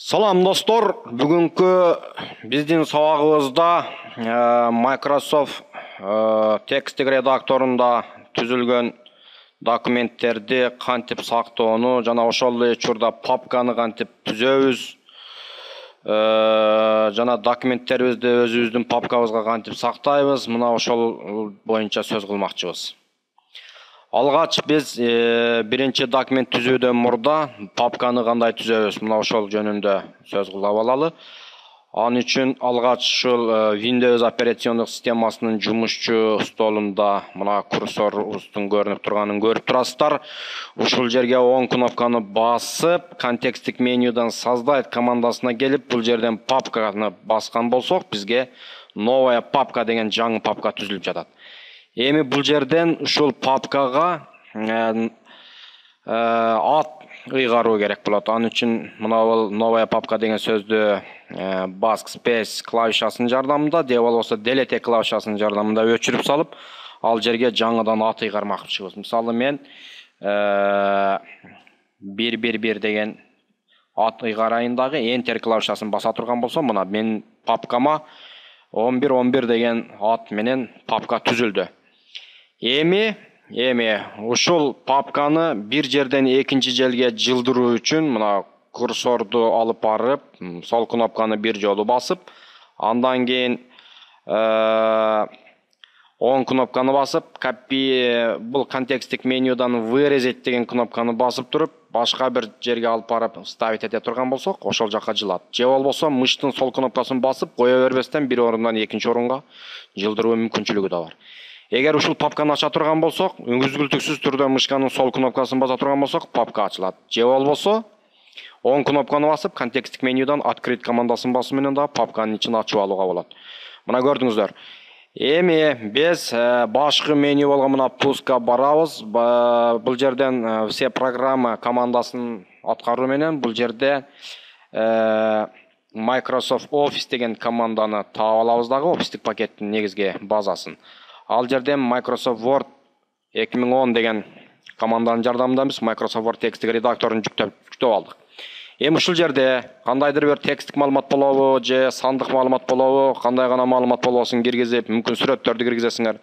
салам достор бүгүнкү биздин сабагыбызда э, microsoft тексттик редакторунда түзүлгөн документтерди кантип сактоону жана ошол эле папканы кантип түзөбүз э, жана документтерибизди өзүбүздүн папкабызга кантип сактайбыз мына ошол боюнча сөз кылмакчыбыз алгач биз биринчи документ түзүүдөн мурда папканы кандай түзөбүз? Мына ошол жөнүндө сөз кылып алалы. Ал үчүн алгач ушул windows операциондук системасынын жумушчу столунда мына курсорубуздун көрүнүп турганын көрүп турасыздар. Ушул жерге оң кнопканы басып контексттик менюдан создать командасына келип бул жерден папканы баскан болсок бизге новая папка деген жаңы папка түзүлүп жатат. Эми бул жерден ушул папкага э, э, ат ыйгаруу керек болот. Ал үчүн мына новая папка деген сөздү э, баск space клавишасынын жардамында же болбосо delete клавишасынын жардамында өчүрүп салып ал жерге жаңыдан ат ыйгармакчыбыз. Мисалы мен бир бир бир деген ат ыйгарайын дагы enter клавишасын баса турган болсом мына менин папкама он бир он бир деген ат менен папка түзүлдү. Эми эми ушул папканы бир жерден экинчи жерге жылдыруу үчүн мына курсорду алып барып сол кнопканы бир жолу басып андан кийин э, оң кнопканы басып копи бул контексттик менюдан вырезать деген кнопканы басып туруп башка бир жерге алып барып ставить эте турган болсок ошол жака жылат. Же болбосо мыштын сол кнопкасын басып кое бербестен бир орундан экинчи орунга жылдыруу мүмкүнчүлүгү да бар. Эгер ушул папканы ача турган болсок үзгүлтүксүз түрдө мышканын сол кнопкасын баса турган болсок папка ачылат. Же болбосо оң кнопканы басып контексттик менюдан открыть командасын басуу менен дагы папканын ичин ачып алууга болот. Мына көрдүңүздөр. Эми биз э, башкы меню болгон мына пуска барабыз. Бул жерден э, все программа командасын аткаруу менен бул жерде э, microsoft office деген команданы таап алабыз дагы офистик пакеттин базасын. Ал жерден microsoft word 2010 деген команданын жардамында биз microsoft word тексттик редакторун жүктөп жүктөп алдык эми ушул жерде кандайдыр бир тексттик маалымат болобу же сандык маалымат болобу кандай гана маалымат болбосун киргизип мүмкүн сүрөттөрдү киргизесиңер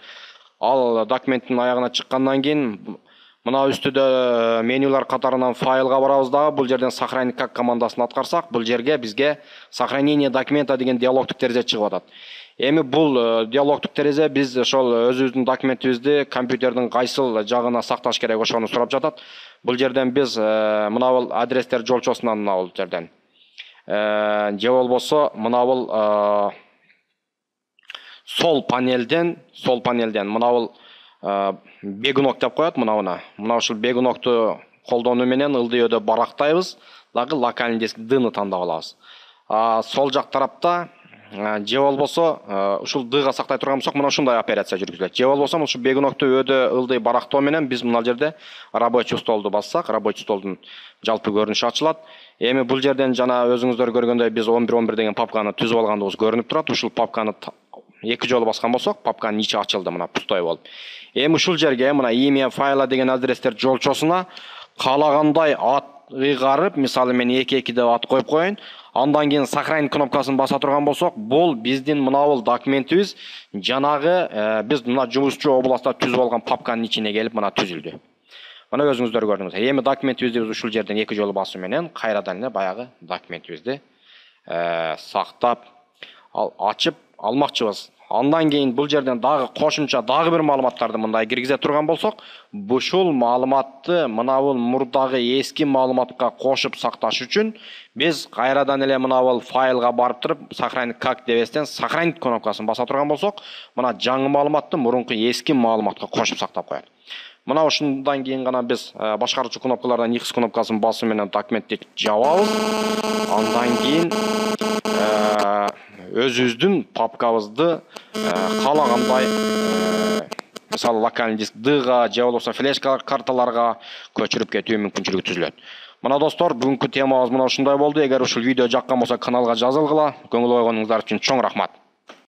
ал документтин аягына чыккандан кийин мына үстүдө менюлар катарынан файлга барабыз дагы бул жерден сохранить как командасын аткарсак бул жерге бизге сохранение документа деген диалогтук терезе чыгып атат эми бул э, диалогтук терезе биз ошол өзүбүздүн документибизди компьютердин кайсыл жагына сакташ керек ошону сурап жатат. Бул жерден биз э, мына бул адрестер жолчосунан мына бул жерден. Э, же болбосо мына бул сол панелден сол панелден мына бул бегунок деп коет мына мына мына ушул бегунокту колдонуу менен ылдыйөөдө барактайбыз. Дагы локальный диск дны тандап алабыз. Сол жак тарапта же болбосо ушул дга сактай турган болсок мына ушундай операция жүргүзүлөт. Же болбосо ушул бегунокту өйдө ылдый барактоо менен биз мына жерде рабочий столду бассак рабочий столдун жалпы көрүнүшү ачылат. Эми бул жерден жана өзүңүздөр көргөндөй биз он бир он бир деген папканы түзүп алгандыгыбыз көрүнүп турат. Ушул папканы эки жолу баскан болсок папканын ичи ачылды мына пустой болуп. Эми ушул жерге мына имя файла деген адрестер жолчосуна каалагандай ат ыйгарып мисалы мен эки эки деп ат коюп коеюн андан кийин сохранить кнопкасын баса турган болсок бул биздин мынабул документибиз жанагы э, биз мына жумушчу областта түзүп алган папканын ичине келип мына түзүлдү мына өзүңүздөр көрдүңүздөр эми документибизди биз ушул жерден эки жолу басуу менен кайрадан эле баягы документибизди э, сактап ачып алмакчыбыз андан кийин бул жерден дагы кошумча дагы бир маалыматтарды мындай киргизе турган болсок ушул маалыматты мына бул мурдагы эски маалыматка кошуп сакташ үчүн биз кайрадан эле мына бул файлга барып туруп сохранить как дебестен сохранить кнопкасын баса турган болсок мына жаңы маалыматты мурунку эски маалыматка кошуп сактап коет мына ушундан кийин гана биз башкаруучу кнопкалардан x кнопкасын басуу менен документти жабабыз андан кийин өзүбүздүн папкабызды э, каалагандай мисалы локальный диск дга же болбосо флешка карталарга көчүрүп кетүү мүмкүнчүлүгү түзүлөт. Мына достор бүгүнкү темабыз мына ушундай болду. Эгер ушул видео жаккан болсо каналга жазылгыла көңүл койгонуңуздар үчүн чоң рахмат.